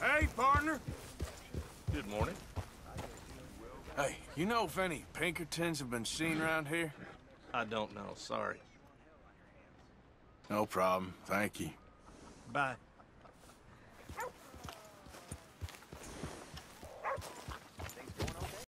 Hey, partner. Good morning. Hey, you know if any Pinkertons have been seen around here? I don't know, sorry. No problem, thank you. Bye.